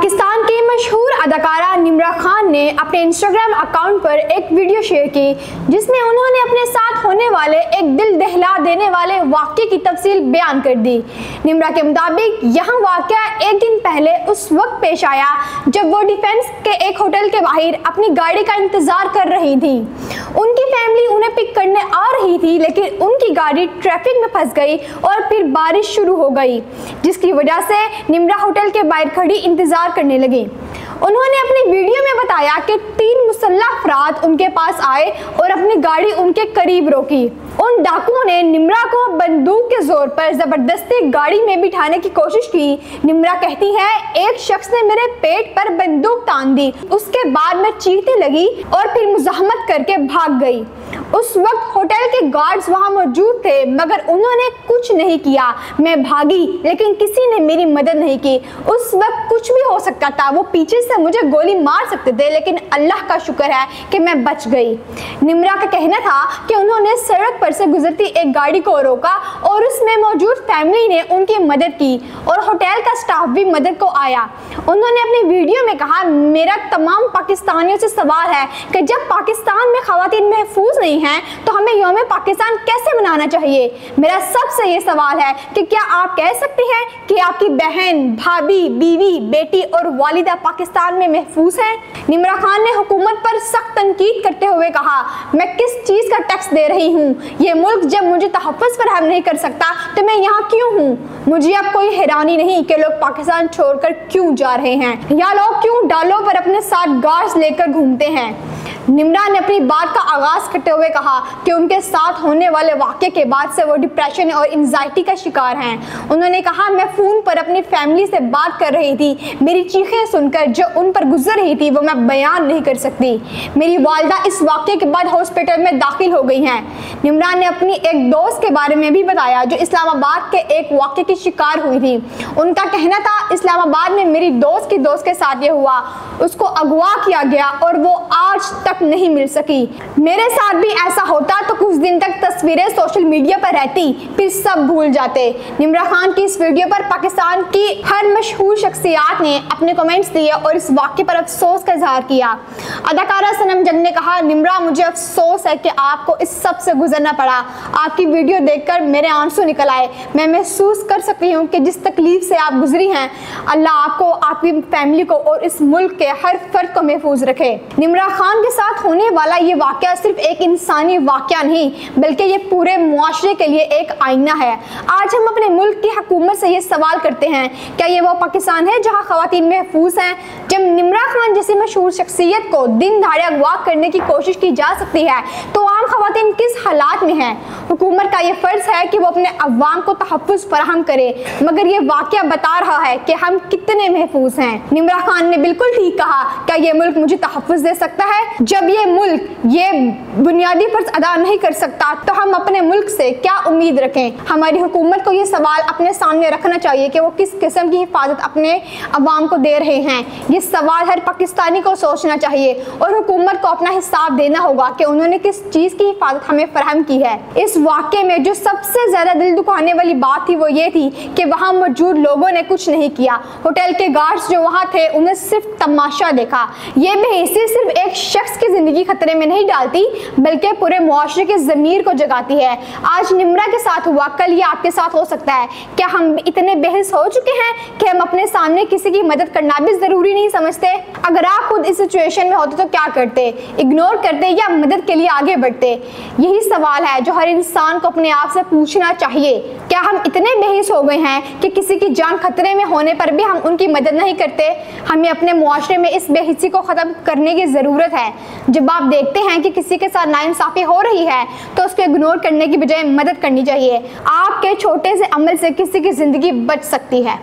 पाकिस्तान की मशहूर अदाकारा निमरा खान ने अपने इंस्टाग्राम अकाउंट पर एक वीडियो शेयर की, जिसमें उन्होंने अपने साथ होने वाले एक दिल दहला देने वाले वाक्य की तफसील बयान कर दी। निमरा के मुताबिक, यह वाक़ एक दिन पहले उस वक्त पेश आया, जब वो डिफेंस के एक होटल के बाहर अपनी गाड़ी का इंतज़ार कर रही थी। उनकी फैमिली उन्हें पिक करने आ रही थी, लेकिन उनकी गाड़ी ट्रैफ़िक में फंस गई और फिर बारिश शुरू हो गई, जिसकी वजह से निमरा होटल के बाहर खड़ी इंतज़ार करने लगी। उन्होंने अपनी वीडियो में बताया कि तीन मुसल्ला अफराद उनके पास आए और अपनी गाड़ी उनके करीब रोकी। उन डाकुओं ने निमरा को बंदूक के ज़ोर पर ज़बरदस्ती गाड़ी में बिठाने की कोशिश की। निमरा कहती है, एक शख्स ने मेरे पेट पर बंदूक तान दी। उसके बाद मैं चीखने लगी और फिर मुजाहमत करके भाग गई। उस वक्त होटल के गार्ड्स वहाँ मौजूद थे, मगर उन्होंने कुछ नहीं किया। मैं भागी, लेकिन किसी ने मेरी मदद नहीं की। उस वक्त कुछ भी हो सकता था। वो पीछे से मुझे गोली मार सकते थे, लेकिन अल्लाह का शुक्र है कि मैं बच गई। निमरा का कहना था कि उन्होंने सड़क पर से गुजरती एक गाड़ी को रोका और उसमें मौजूद फैमिली ने उनकी मदद की और होटल का स्टाफ भी मदद को आया। उन्होंने अपनी वीडियो में कहा, मेरा तमाम पाकिस्तानियों से सवाल है कि जब पाकिस्तान में खातन महफूज नहीं हैं तो हमें योम पाकिस्तान कैसे मनाना चाहिए? मेरा सबसे ये सवाल है कि क्या आप कह सकते हैं कि आपकी बहन, भाभी, बीवी, बेटी और वालिदा पाकिस्तान में महफूज हैं? निमरा खान ने हुकूमत पर सख्त तनकीद करते हुए कहा, मैं किस चीज़ का टैक्स दे रही हूँ? ये मुल्क जब मुझे तहफ़ फराहम नहीं कर सकता तो मैं यहाँ क्यों हूँ? मुझे अब कोई हैरानी नहीं कि लोग पाकिस्तान छोड़कर क्यों जा रहे हैं। या लोग क्यों डालों पर अपने साथ गार्ड्स लेकर घूमते हैं? निमरा ने अपनी बात का आगाज़ करते हुए कहा कि उनके साथ होने वाले वाक्य के बाद से वो डिप्रेशन और एंजाइटी का शिकार हैं। उन्होंने कहा, मैं फ़ोन पर अपनी फैमिली से बात कर रही थी। मेरी चीखें सुनकर जो उन पर गुजर रही थी, वो मैं बयान नहीं कर सकती। मेरी वालदा इस वाक्य के बाद हॉस्पिटल में दाखिल हो गई हैं। निमरान ने अपनी एक दोस्त के बारे में भी बताया, जो इस्लामाबाद के एक वाक्य की शिकार हुई थी। उनका कहना था, इस्लामाबाद में मेरी दोस्त की दोस्त के साथ ये हुआ। उसको अगवा किया गया और वो आज तक नहीं मिल सकी। मेरे साथ भी ऐसा होता तो कुछ दिन तक तस्वीरें सोशल मीडिया पर रहती, फिर सब भूल जाते। निमरा खान की इस वीडियो पर पाकिस्तान की हर मशहूर शख्सियात ने अपने कमेंट्स दिए और इस वाक्य पर अफसोस का इजहार किया। अदाकारा सनम जंग ने कहा, निमरा, मुझे अफसोस है कि आपको इस सबसे गुजरना पड़ा। आपकी वीडियो देखकर मेरे आँसू निकल आए। मैं महसूस कर सकती हूँ कि जिस तकलीफ़ से आप गुजरी हैं, अल्लाह आपको, आपकी फैमिली को और इस मुल्क के हर फर्द को महफूज रखे। निमरा खान के साथ होने वाला ये वाक्य सिर्फ़ एक इंसानी वाक़ नहीं, बल्कि ये पूरे मुआरे के लिए एक आईना है। आज हम अपने मुल्क की हुकूमत से ये सवाल करते हैं, क्या ये वो पाकिस्तान है जहाँ खातन महफूज हैं, जब निमरा खान जैसी मशहूर शख्सियत को दिन दहाड़े अगवा करने की कोशिश की जा सकती है तो आम खातन किस हालात में हैं? हुकूमत का ये फ़र्ज़ है कि वो अपने अवाम को तहफ़ फराहम करे, मगर ये वाक़ बता रहा है कि हम कितने महफूज हैं। निमरा खान ने बिल्कुल ठीक कहा, क्या ये मुल्क मुझे तहफ़ दे सकता है? जब ये मुल्क, ये बुनियादी फ़र्ज़ अदा नहीं कर सकता तो हम अपने मुल्क से क्या उम्मीद रखें? हमारी हुकूमत को ये सवाल अपने सामने रखना चाहिए कि वो किस किस्म की हिफाजत अपने अवाम को दे रहे हैं। ये सवाल हर पाकिस्तानी को सोचना चाहिए और हुकूमत को अपना हिसाब देना होगा कि उन्होंने किस चीज़ की हिफाजत हमें फराहम की है। इस वाक़े में जो सबसे ज़्यादा दिल दुखाने वाली बात थी वो ये थी कि वहाँ मौजूद लोगों ने कुछ नहीं किया। होटल के गार्ड्स जो वहाँ थे, उन्हें सिर्फ़ तमाशा देखा। ये बेहसी सिर्फ़ एक शख्स की ज़िंदगी खतरे में नहीं डालती, बल्कि पूरे मुआरे के ज़मीर को जगाती है। आज निमरा के साथ हुआ, कल ये आपके साथ हो सकता है। क्या हम इतने बेहस हो चुके हैं कि हम अपने सामने किसी की मदद करना भी ज़रूरी नहीं समझते? अगर आप खुद इस सिचुएशन में होते तो क्या करते? इग्नोर करते या मदद के लिए आगे बढ़ते? यही सवाल है जो हर इंसान को अपने आप से पूछना चाहिए। क्या हम इतने बेहस हो गए हैं कि किसी की जान खतरे में होने पर भी हम उनकी मदद नहीं करते? हमें अपने मुआरे में इस बेहसी को ख़त्म करने की ज़रूरत है। जब आप देखते हैं कि किसी के साथ नाइंसाफ़ी हो रही है तो उसको इग्नोर करने की बजाय मदद करनी चाहिए। आपके छोटे से अमल से किसी की ज़िंदगी बच सकती है।